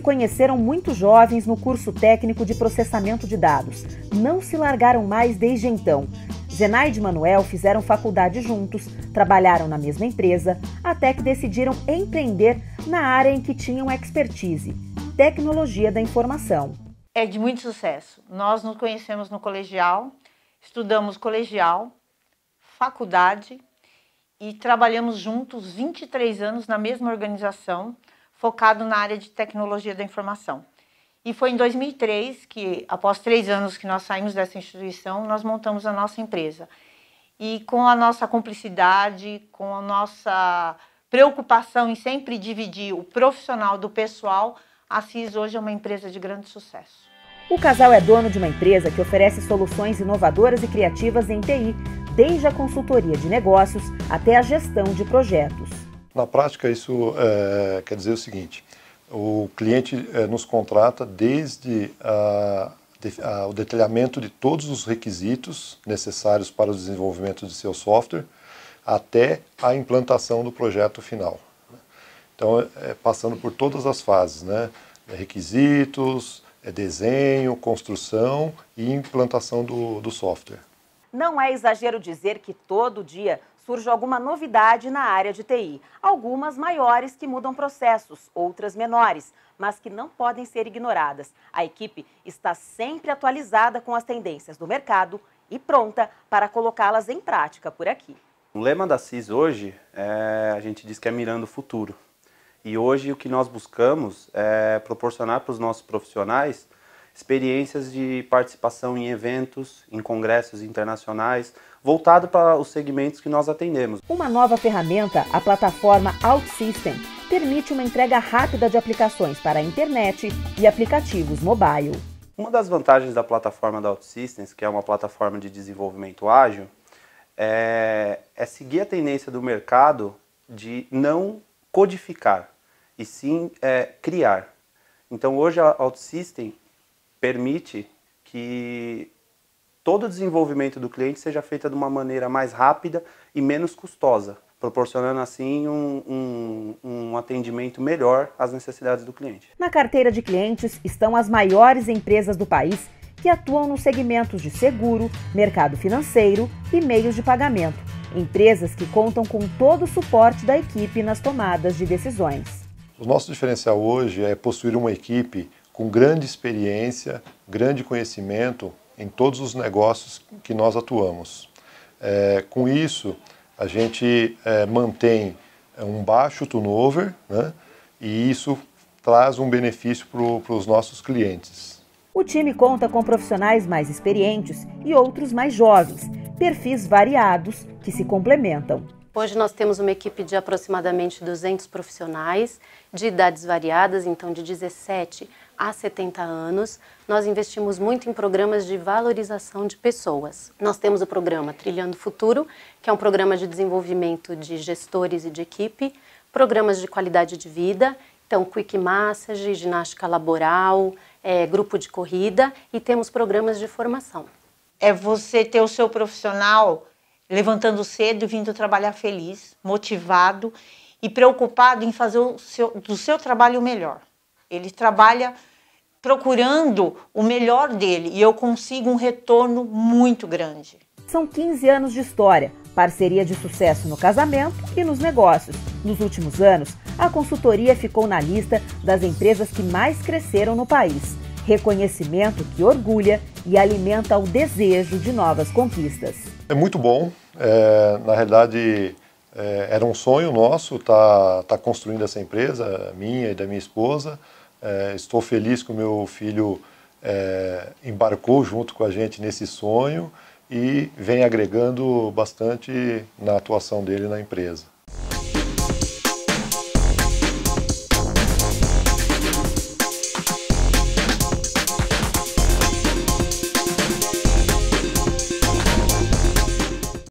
conheceram muito jovens no curso técnico de processamento de dados. Não se largaram mais desde então. Zenaide e Manuel fizeram faculdade juntos, trabalharam na mesma empresa, até que decidiram empreender na área em que tinham expertise, tecnologia da informação. É de muito sucesso. Nós nos conhecemos no colegial, estudamos colegial, faculdade e trabalhamos juntos 23 anos na mesma organização, focado na área de tecnologia da informação. E foi em 2003 que, após três anos que nós saímos dessa instituição, nós montamos a nossa empresa. E com a nossa cumplicidade, com a nossa preocupação em sempre dividir o profissional do pessoal, a CIS hoje é uma empresa de grande sucesso. O casal é dono de uma empresa que oferece soluções inovadoras e criativas em TI, desde a consultoria de negócios até a gestão de projetos. Na prática, isso é, quer dizer o seguinte: o cliente é, nos contrata desde a, a, o detalhamento de todos os requisitos necessários para o desenvolvimento de seu software até a implantação do projeto final. Então, é, passando por todas as fases, né? requisitos, é desenho, construção e implantação do, do software. Não é exagero dizer que todo dia surge alguma novidade na área de TI. Algumas maiores que mudam processos, outras menores, mas que não podem ser ignoradas. A equipe está sempre atualizada com as tendências do mercado e pronta para colocá-las em prática por aqui. O lema da CIS hoje, é, a gente diz que é mirando o futuro. E hoje o que nós buscamos é proporcionar para os nossos profissionais experiências de participação em eventos, em congressos internacionais, voltado para os segmentos que nós atendemos. Uma nova ferramenta, a plataforma OutSystem, permite uma entrega rápida de aplicações para a internet e aplicativos mobile. Uma das vantagens da plataforma da OutSystems, que é uma plataforma de desenvolvimento ágil, é, é seguir a tendência do mercado de não codificar, e sim é, criar. Então hoje a OutSystem permite que todo o desenvolvimento do cliente seja feito de uma maneira mais rápida e menos custosa, proporcionando assim um, um, um, atendimento melhor às necessidades do cliente. Na carteira de clientes estão as maiores empresas do país que atuam nos segmentos de seguro, mercado financeiro e meios de pagamento. Empresas que contam com todo o suporte da equipe nas tomadas de decisões. O nosso diferencial hoje é possuir uma equipe com grande experiência, grande conhecimento em todos os negócios que nós atuamos. É, com isso, a gente é, mantém um baixo turnover né, e isso traz um benefício para os nossos clientes. O time conta com profissionais mais experientes e outros mais jovens, perfis variados que se complementam. Hoje nós temos uma equipe de aproximadamente 200 profissionais, de idades variadas, então de 17 a 70 anos. Nós investimos muito em programas de valorização de pessoas. Nós temos o programa Trilhando Futuro, que é um programa de desenvolvimento de gestores e de equipe, programas de qualidade de vida, então Quick Massage, ginástica laboral, é, grupo de corrida e temos programas de formação. É você ter o seu profissional levantando cedo e vindo trabalhar feliz, motivado e preocupado em fazer seu, do seu trabalho o melhor. Ele trabalha procurando o melhor dele e eu consigo um retorno muito grande. São 15 anos de história, parceria de sucesso no casamento e nos negócios. Nos últimos anos, a consultoria ficou na lista das empresas que mais cresceram no país. Reconhecimento que orgulha e alimenta o desejo de novas conquistas. É muito bom. É, na realidade, é, era um sonho nosso estar tá, tá construindo essa empresa, minha e da minha esposa. É, estou feliz que o meu filho é, embarcou junto com a gente nesse sonho e vem agregando bastante na atuação dele na empresa.